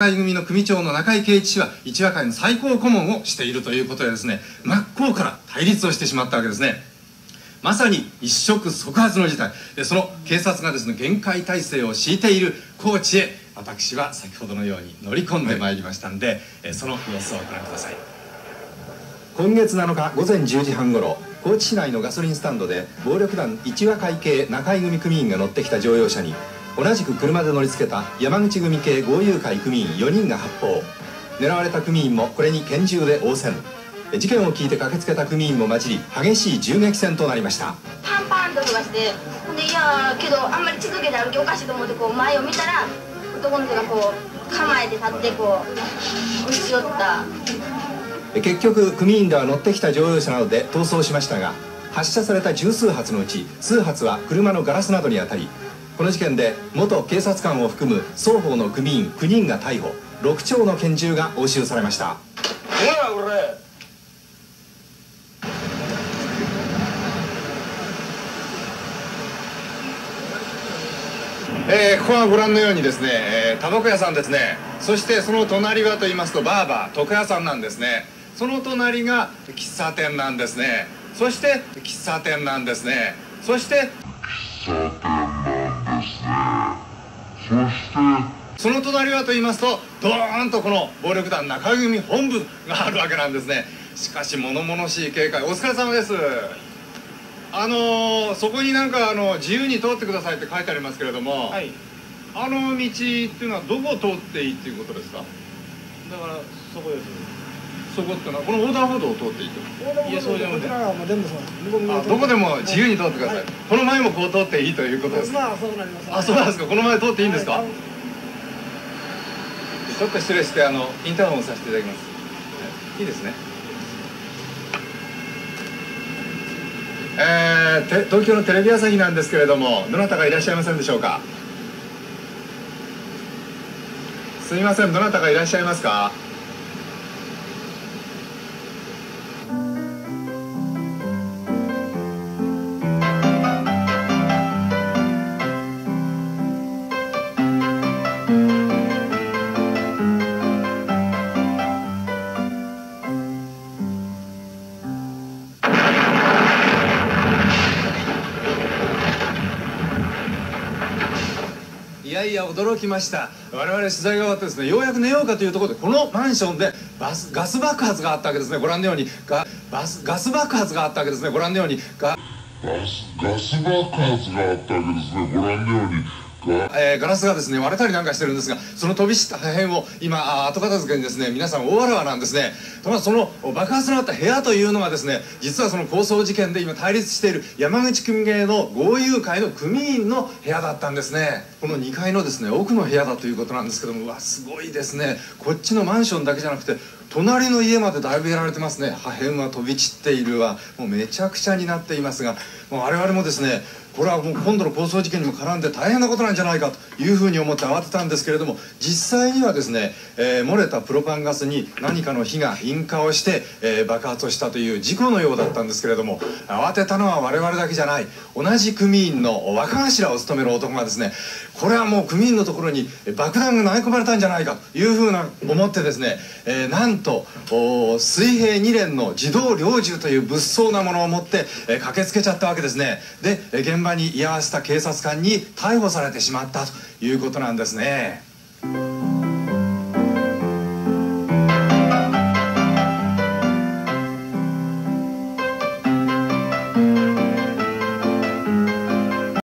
会組の組長の中井圭一氏は一和会の最高顧問をしているということでですね真っ向から対立をしてしまったわけですね。まさに一触即発の事態。でその警察がですね厳戒態勢を敷いている高知へ私は先ほどのように乗り込んでまいりましたんで、はい、その様子をご覧ください。今月7日午前10時半ごろ高知市内のガソリンスタンドで暴力団一和会系中井組組員が乗ってきた乗用車に同じく車で乗り付けた山口組系豪遊会組員4人が発砲。狙われた組員もこれに拳銃で応戦。事件を聞いて駆けつけた組員も混じり激しい銃撃戦となりました。パンパンと音がしてでいやけどあんまり続けて歩きおかしいと思ってこう前を見たら男の人がこう構えて立ってこう撃ち寄った。結局組員らは乗ってきた乗用車などで逃走しましたが発射された十数発のうち数発は車のガラスなどに当たりこの事件で元警察官を含む双方の組員9人が逮捕6丁の拳銃が押収されました。えー、ここはご覧のようにですね、えー、タバコ屋さんですね。そしてその隣はと言いますとバーバー床屋さんなんですね。その隣が喫茶店なんですね。そして喫茶店なんですね。そして喫茶店そしてその隣はと言いますとドーンとこの暴力団中組本部があるわけなんですね。しかし物々しい警戒。お疲れ様です。あのー、そこになんかあの自由に通ってくださいって書いてありますけれども、はい、あの道っていうのはどこを通っていいっていうことですか？だからそこですそこってのはこの横断歩道を通っていいと。いやそうじゃなくて。どこでも自由に通ってください、はい、この前もこう通っていいということです。まあそうなります、あそうなんですか。この前通っていいんですか、はい、ちょっと失礼してあのインターホンをさせていただきます、い。いですね。えー、東京のテレビ朝日なんですけれどもどなたかいらっしゃいませんでしょうか？すみません。どなたかいらっしゃいますか？いや驚きました。我々取材が終わってですねようやく寝ようかというところでこのマンションでバスガス爆発があったわけですね。ご覧のようにガバスガス爆発があったわけですね。ご覧のようにガガスガス爆発があったわけですね。ご覧のようにえー、ガラスがですね割れたりなんかしてるんですがその飛び散った破片を今後片付けにですね皆さん大わらわなんですね。とまその爆発のあった部屋というのがですね実はその抗争事件で今対立している山口組芸の豪遊会の組員の部屋だったんですね。この2階のですね奥の部屋だということなんですけどもうわすごいですね。こっちのマンションだけじゃなくて隣の家までだいぶやられてますね。破片は飛び散っているわ。もうめちゃくちゃになっていますがもう我々もですねこれはもう今度の抗争事件にも絡んで大変なことなんじゃじゃないかというふうに思って慌てたんですけれども実際にはですね、えー、漏れたプロパンガスに何かの火が引火をして、えー、爆発をしたという事故のようだったんですけれども慌てたのは我々だけじゃない。同じ組員の若頭を務める男がですねこれはもう組員のところに爆弾が投げ込まれたんじゃないかというふうな思ってですね、えー、なんと水平2連の自動猟銃という物騒なものを持って、えー、駆けつけちゃったわけですね。で現場に居合わせた警察官に逮捕されてしまったということなんですね。